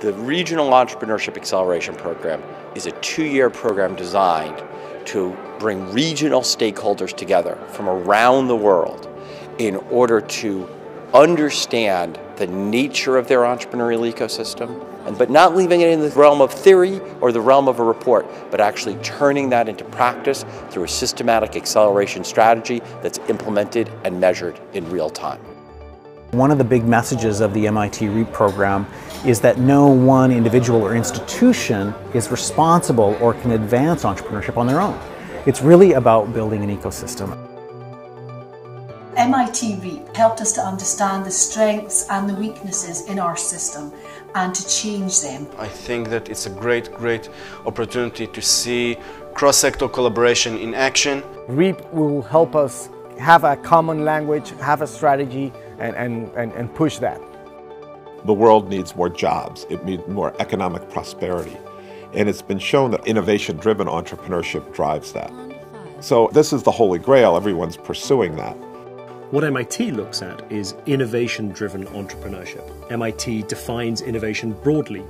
The Regional Entrepreneurship Acceleration Program is a two-year program designed to bring regional stakeholders together from around the world in order to understand the nature of their entrepreneurial ecosystem, and, but not leaving it in the realm of theory or the realm of a report, but actually turning that into practice through a systematic acceleration strategy that's implemented and measured in real time. One of the big messages of the MIT REAP program is that no one individual or institution is responsible or can advance entrepreneurship on their own. It's really about building an ecosystem. MIT REAP helped us to understand the strengths and the weaknesses in our system and to change them. I think that it's a great, great opportunity to see cross-sector collaboration in action. REAP will help us have a common language, have a strategy, and, and, and, and push that. The world needs more jobs. It needs more economic prosperity. And it's been shown that innovation-driven entrepreneurship drives that. So this is the holy grail. Everyone's pursuing that. What MIT looks at is innovation-driven entrepreneurship. MIT defines innovation broadly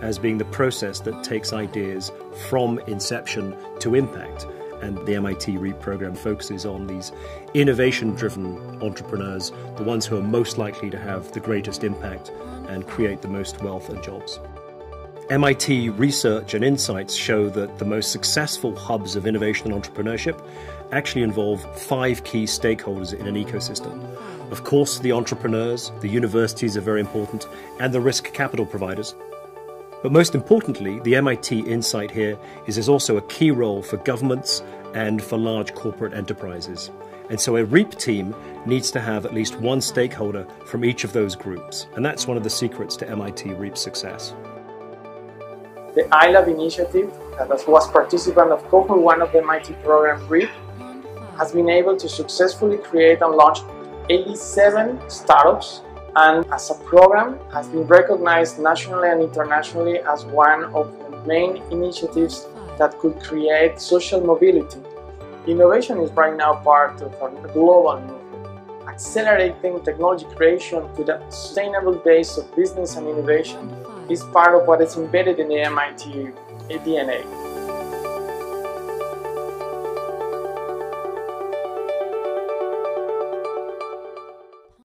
as being the process that takes ideas from inception to impact and the MIT REAP program focuses on these innovation driven entrepreneurs, the ones who are most likely to have the greatest impact and create the most wealth and jobs. MIT research and insights show that the most successful hubs of innovation and entrepreneurship actually involve five key stakeholders in an ecosystem. Of course, the entrepreneurs, the universities are very important, and the risk capital providers. But most importantly, the MIT insight here is there's also a key role for governments and for large corporate enterprises. And so a REAP team needs to have at least one stakeholder from each of those groups. And that's one of the secrets to MIT REAP's success. The iLab initiative, uh, that was participant of cohort one of the MIT program REAP, has been able to successfully create and launch 87 startups and as a program has been recognized nationally and internationally as one of the main initiatives that could create social mobility. Innovation is right now part of a global movement. Accelerating technology creation to the sustainable base of business and innovation is part of what is embedded in the MIT DNA.